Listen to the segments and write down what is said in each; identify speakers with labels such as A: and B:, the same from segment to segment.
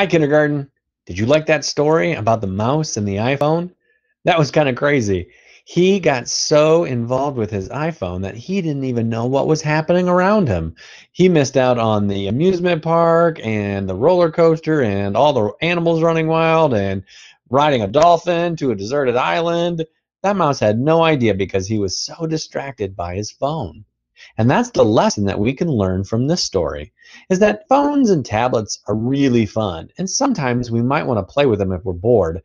A: Hi, kindergarten. Did you like that story about the mouse and the iPhone? That was kind of crazy. He got so involved with his iPhone that he didn't even know what was happening around him. He missed out on the amusement park and the roller coaster and all the animals running wild and riding a dolphin to a deserted island. That mouse had no idea because he was so distracted by his phone. And that's the lesson that we can learn from this story is that phones and tablets are really fun. And sometimes we might want to play with them if we're bored,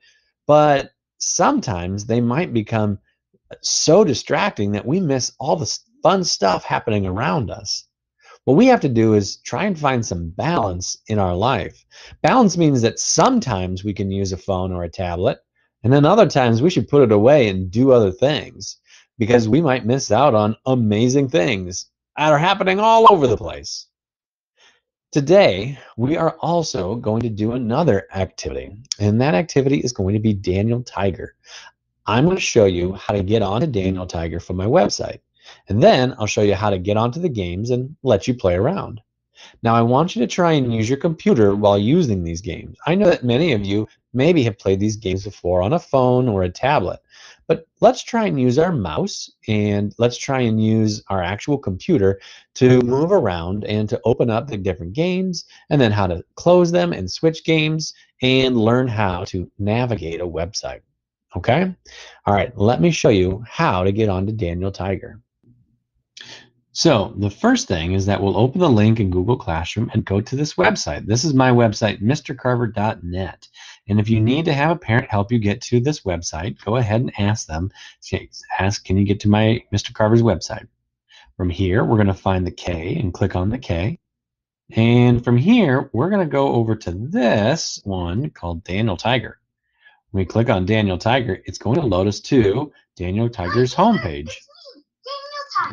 A: but sometimes they might become so distracting that we miss all the fun stuff happening around us. What we have to do is try and find some balance in our life. Balance means that sometimes we can use a phone or a tablet, and then other times we should put it away and do other things because we might miss out on amazing things that are happening all over the place. Today, we are also going to do another activity, and that activity is going to be Daniel Tiger. I'm going to show you how to get onto Daniel Tiger from my website. And then I'll show you how to get onto the games and let you play around. Now, I want you to try and use your computer while using these games. I know that many of you maybe have played these games before on a phone or a tablet, but let's try and use our mouse and let's try and use our actual computer to move around and to open up the different games and then how to close them and switch games and learn how to navigate a website. Okay? All right, let me show you how to get onto Daniel Tiger. So the first thing is that we'll open the link in Google Classroom and go to this website. This is my website, mrcarver.net. And if you need to have a parent help you get to this website, go ahead and ask them. Ask, can you get to my Mr. Carver's website? From here, we're going to find the K and click on the K. And from here, we're going to go over to this one called Daniel Tiger. When we click on Daniel Tiger, it's going to load us to Daniel Tiger's homepage.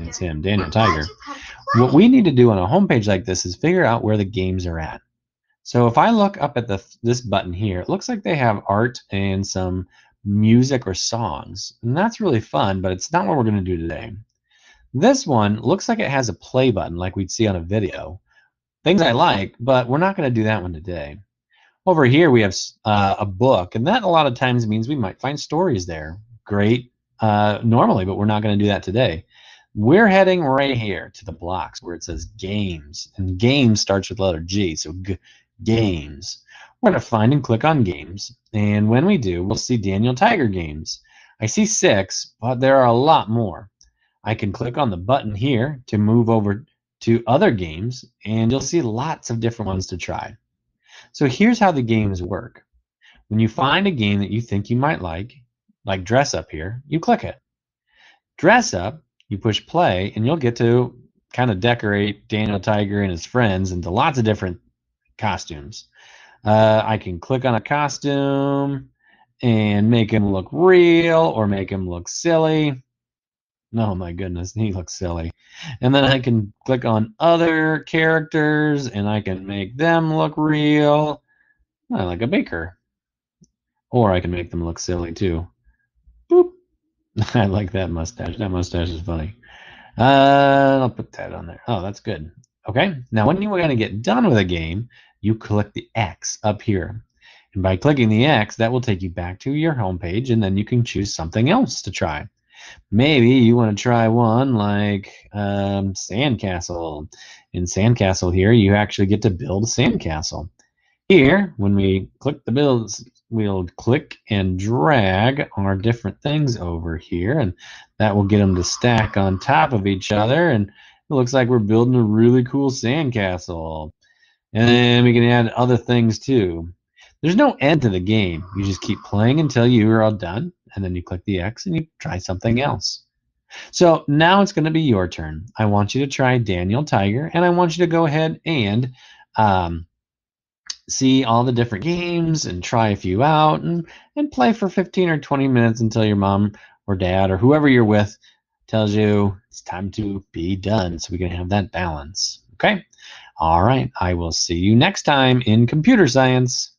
A: It's him, Daniel Tiger. What we need to do on a homepage like this is figure out where the games are at. So if I look up at the this button here, it looks like they have art and some music or songs. And that's really fun, but it's not what we're going to do today. This one looks like it has a play button like we'd see on a video. Things I like, but we're not going to do that one today. Over here we have uh, a book, and that a lot of times means we might find stories there. Great uh, normally, but we're not going to do that today. We're heading right here to the blocks where it says games, and games starts with the letter G, so g games. We're going to find and click on games, and when we do, we'll see Daniel Tiger games. I see six, but there are a lot more. I can click on the button here to move over to other games, and you'll see lots of different ones to try. So here's how the games work. When you find a game that you think you might like, like Dress Up here, you click it. Dress Up, you push play, and you'll get to kind of decorate Daniel Tiger and his friends into lots of different costumes. Uh, I can click on a costume and make him look real or make him look silly. Oh my goodness, he looks silly. And then I can click on other characters and I can make them look real. I like a baker. Or I can make them look silly too. I like that mustache. That mustache is funny. Uh, I'll put that on there. Oh, that's good. Okay, now when you're going to get done with a game, you click the X up here. And by clicking the X, that will take you back to your home page, and then you can choose something else to try. Maybe you want to try one like um, Sandcastle. In Sandcastle here, you actually get to build a sandcastle. Here, when we click the builds, we'll click and drag our different things over here, and that will get them to stack on top of each other, and it looks like we're building a really cool sandcastle. And then we can add other things too. There's no end to the game. You just keep playing until you are all done and then you click the X and you try something else. So now it's going to be your turn. I want you to try Daniel Tiger, and I want you to go ahead and um, see all the different games and try a few out and, and play for 15 or 20 minutes until your mom or dad or whoever you're with tells you it's time to be done so we can have that balance. Okay? All right. I will see you next time in computer science.